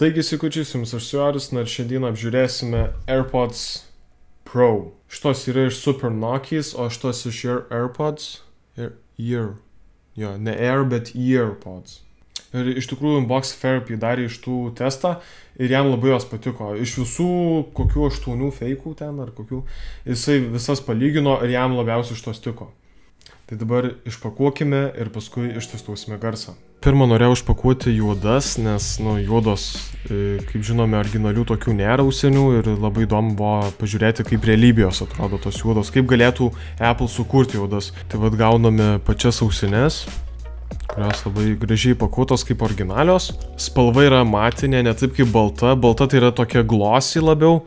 Taigi, sikučius, jums aš Suaris, ir šiandien apžiūrėsime AirPods Pro. Šitos yra iš Super Nokis, o šitos iš Ear AirPods. Ear, ear. Jo, ne Air, bet AirPods. Ir iš tikrųjų Unbox Therapy darė iš tų testą ir jam labai jos patiko. Iš visų kokių aštuonių feikų ten ar kokių, jisai visas palygino ir jam labiausiai iš tos tiko. Tai dabar išpakuokime ir paskui ištestuosime garsą. Pirmą norėjau išpakuoti juodas, nes, nu, juodos, e, kaip žinome, originalių tokių nėra užsienių ir labai įdomu buvo pažiūrėti, kaip realybėjos atrodo tos juodos, kaip galėtų Apple sukurti juodas. Tai vad gauname pačias ausinės, kurios labai gražiai pakuotos kaip originalios. Spalva yra matinė, ne taip kaip balta. Balta tai yra tokia glosi labiau,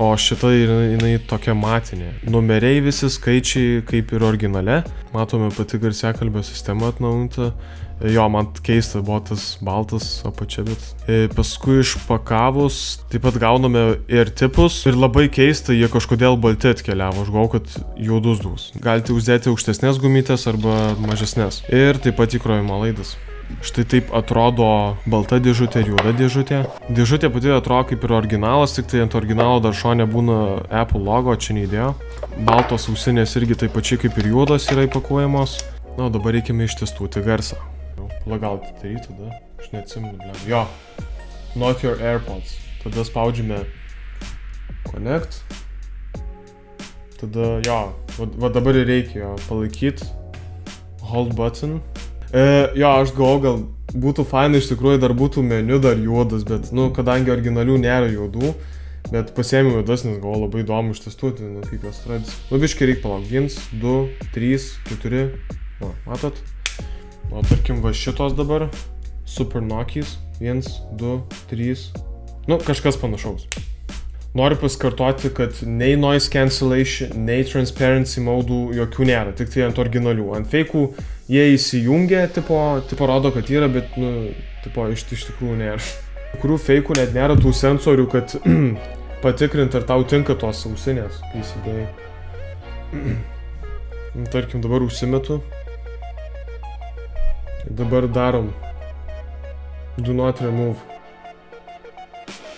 o šita yra jinai tokia matinė. Numeriai visi skaičiai kaip ir originale. Matome pati garsiakalbio sistema atnaujinta. E, jo, man keista buvo tas baltas apačia, bet e, paskui išpakavus taip pat gauname ir tipus ir labai keista, jie kažkodėl balti atkeliavo, aš galvoju, kad juodus dus. Galite uždėti aukštesnės gumytės arba mažesnės. Ir taip pat įkrovimo laidas. Štai taip atrodo balta dėžutė ir juoda dėžutė. Dėžutė pati atrodo kaip ir originalas, tik tai ant originalo dar šone būna Apple logo, čia neįdėjo. Baltos ausinės irgi taip pačiai kaip ir juodos yra įpakuojamos. Na, dabar reikime ištestuoti garsą. Pala gal tai tada, aš neatsimenu, ble. Jo, not your AirPods. Tada spaudžiame connect. Tada, jo, va, va dabar ir reikia jo palaikyti. Hold button. E, jo, aš galvoju, gal būtų fainai iš tikrųjų dar būtų meniu dar juodas, bet, nu, kadangi originalių nėra juodų, bet pasiėmiau juodas, nes galvoju labai įdomu ištestuoti, nu, kaip jos atrodys. Nu, biškai reikia palaukti. 1, 2, 3, 4. O, matot? O tarkim va šitos dabar, Super Nokis, 1, 2, 3, nu kažkas panašaus. Noriu pasikartoti, kad nei noise cancellation, nei transparency maudų jokių nėra, tik tai ant originalių. Ant feikų jie įsijungia, tipo, tipo rodo, kad yra, bet, nu, tipo, iš, iš tikrųjų nėra. Kurių feikų net nėra tų sensorių, kad patikrint, ar tau tinka tos ausinės, kai įsidėjai. Nu, tarkim, dabar užsimetu. Dabar darom. Do not remove.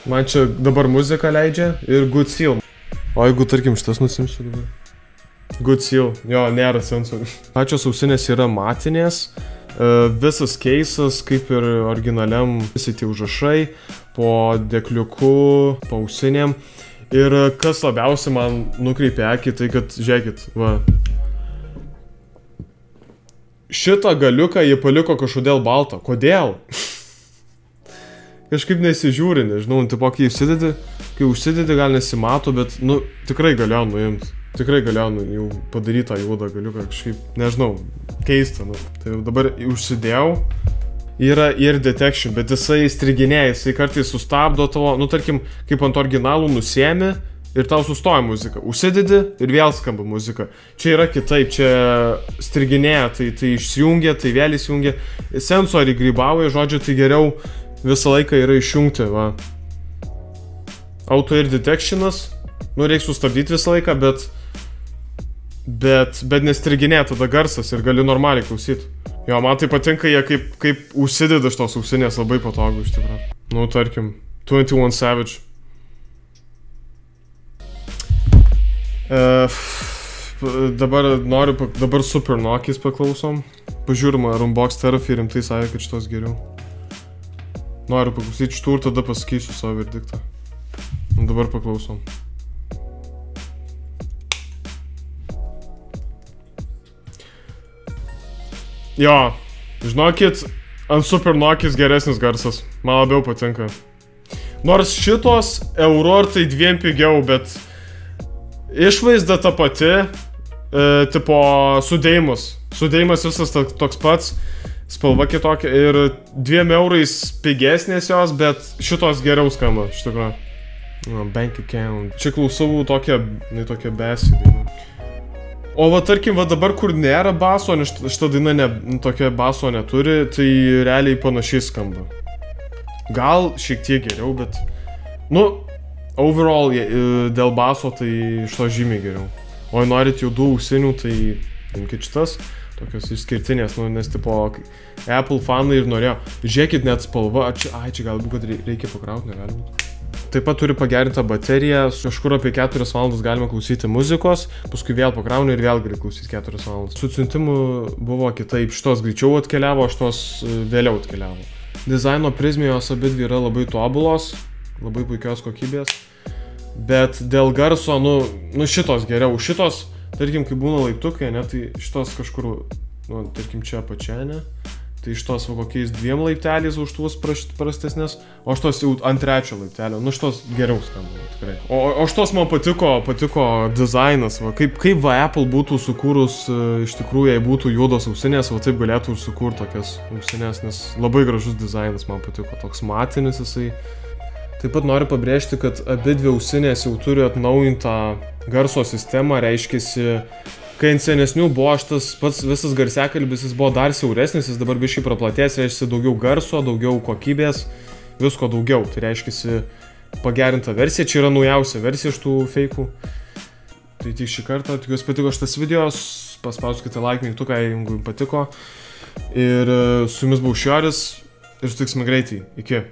Man čia dabar muzika leidžia ir good seal. O jeigu tarkim šitas nusimsiu dabar. Good seal. Jo, nėra sensorių. Pačios ausinės yra matinės. Uh, visas keisas, kaip ir originaliam, visi tie užrašai, po dekliuku, pausinėm. Ir kas labiausiai man nukreipia akį, tai kad, žiūrėkit, va, šitą galiuką jie paliko kažkodėl baltą. Kodėl? Kažkaip nesižiūri, nežinau, nu, tipo, kai užsidedi, kai užsidedi gal nesimato, bet, nu, tikrai galėjau nuimti. Tikrai galėjau nu, jau padaryti tą juodą galiuką, kažkaip, nežinau, keista, nu. Tai dabar užsidėjau, yra ear detection, bet jisai striginėja, jisai kartais sustabdo tavo, nu, tarkim, kaip ant originalų nusiemi, ir tau sustoja muzika. Užsidedi ir vėl skamba muzika. Čia yra kitaip, čia striginėja, tai, tai išsijungia, tai vėl įsijungia. Sensoriai grybauja, žodžiu, tai geriau visą laiką yra išjungti, va. Auto ir detectionas, nu reikia sustabdyti visą laiką, bet... Bet, bet nestriginė tada garsas ir gali normaliai klausyti. Jo, man tai patinka jie kaip, kaip užsideda šitos ausinės labai patogu iš tikrųjų. Nu, tarkim, 21 Savage. Uh, dabar noriu, dabar Super Nokis paklausom. Pažiūrim, ar Unbox Therapy rimtai sakė, kad šitos geriau. Noriu paklausyti šitų ir tada pasakysiu savo verdiktą. Dabar paklausom. Jo, žinokit, ant Super Nokis geresnis garsas. Man labiau patinka. Nors šitos euro ar tai dviem pigiau, bet Išvaizda ta pati, e, tipo sudėjimas. Sudėjimas visas toks pats, spalva kitokia ir dviem eurais pigesnės jos, bet šitos geriau skamba, iš tikrųjų. Bank account. Čia klausau tokią, ne tokią dainą. O va tarkim, va dabar, kur nėra baso, nes šitą dainą ne, tokia baso neturi, tai realiai panašiai skamba. Gal šiek tiek geriau, bet... Nu, overall e, dėl baso tai iš to žymiai geriau. O jei norit juodų ausinių, tai imkite šitas. tokios išskirtinės, nu, nes tipo Apple fanai ir norėjo, žiūrėkit net spalva, ai, čia galbūt, kad rei- reikia pakrauti, negalima. Taip pat turi pagerintą bateriją, kažkur apie 4 valandas galima klausyti muzikos, paskui vėl pakrauni ir vėl gali klausyti 4 valandas. Su siuntimu buvo kitaip, šitos greičiau atkeliavo, šitos e, vėliau atkeliavo. Dizaino prizmijos abi dvi yra labai tobulos, labai puikios kokybės, bet dėl garso, nu, nu šitos geriau, šitos, tarkim, kai būna laiptukai, ne, tai šitos kažkur, nu, tarkim, čia apačia, ne, tai šitos va kokiais dviem laipteliais už tuos prastesnės, o šitos jau ant trečio laiptelio, nu šitos geriau skamba, tikrai. O, o- o šitos man patiko, patiko dizainas, va, kaip, kaip va Apple būtų sukūrus, e, iš tikrųjų, jei būtų juodos ausinės, va taip galėtų ir sukurti tokias ausinės, nes labai gražus dizainas man patiko, toks matinis jisai. Taip pat noriu pabrėžti, kad abi dvi ausinės jau turi atnaujintą garso sistemą, reiškia, kai ant senesnių buvo šitas pats visas garsiakalbis, jis buvo dar siauresnis, jis dabar biškai praplatės, reiškia daugiau garso, daugiau kokybės, visko daugiau. Tai reiškia pagerinta versija, čia yra naujausia versija iš tų feikų. Tai tik šį kartą, tikiuosi patiko šitas video, paspauskite like mygtuką, jeigu jums patiko. Ir e, su jumis buvau Šioris ir sutiksime greitai. Iki.